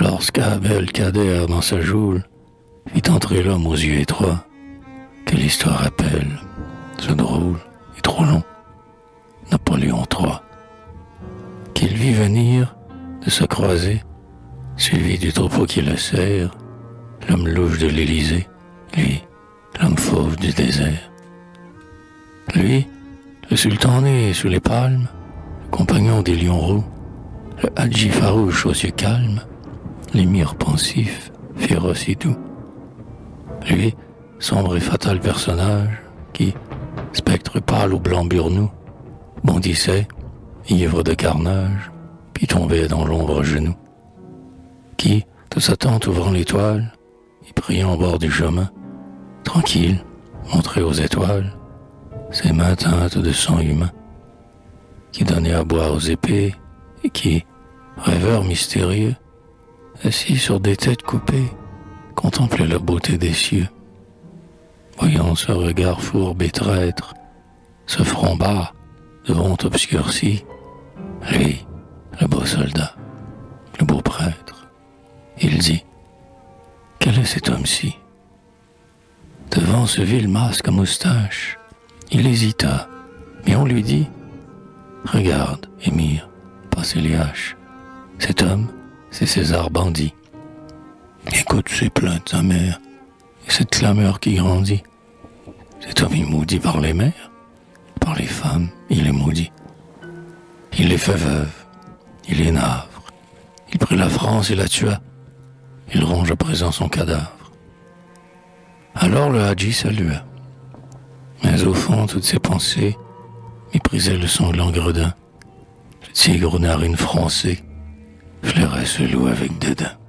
Lorsqu'Abel Kader dans sa joule fit entrer l'homme aux yeux étroits, que l'histoire appelle, ce drôle et trop long, Napoléon III, qu'il vit venir de se croiser, suivi du troupeau qui le sert, l'homme louche de l'Élysée, lui, l'homme fauve du désert. Lui, le sultan né sous les palmes, compagnon des lions roux, le hadji farouche aux yeux calmes, l'émir pensif, féroce et doux. Lui, sombre et fatal personnage, qui, spectre pâle ou blanc burnou, bondissait, ivre de carnage, puis tombait dans l'ombre à genoux. Qui, de sa tente ouvrant l'étoile, y priant au bord du chemin, tranquille, montrait aux étoiles, ses mains teintes de sang humain, qui donnait à boire aux épées, et qui, rêveur mystérieux, assis sur des têtes coupées, contemplait la beauté des cieux. Voyant ce regard fourbe et traître, ce front bas, devant obscurci, lui, le beau soldat, le beau prêtre, il dit, quel est cet homme-ci? Devant ce vil masque à moustache, il hésita, mais on lui dit, regarde, Émir, passez les haches, cet homme, c'est César Bandit. Écoute ces plaintes amères et cette clameur qui grandit. Cet homme est maudit par les mères, par les femmes, il est maudit. Il les fait veuve, il les navre. Il prit la France et la tua. Il ronge à présent son cadavre. Alors le Hadji salua. Mais au fond, toutes ses pensées méprisaient le sanglant gredin. Le tigre aux narines froncées flairait ce loup avec dédain.